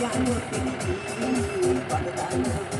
I'm not going to